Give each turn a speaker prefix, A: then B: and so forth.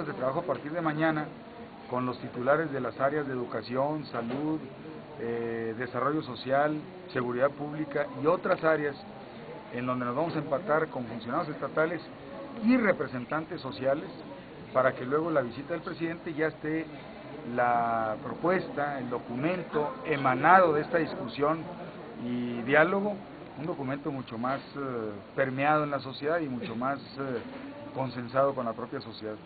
A: mesas de trabajo a partir de mañana con los titulares de las áreas de educación, salud, eh, desarrollo social, seguridad pública y otras áreas en donde nos vamos a empatar con funcionarios estatales y representantes sociales para que luego la visita del presidente ya esté la propuesta, el documento emanado de esta discusión y diálogo, un documento mucho más eh, permeado en la sociedad y mucho más eh, consensado con la propia sociedad.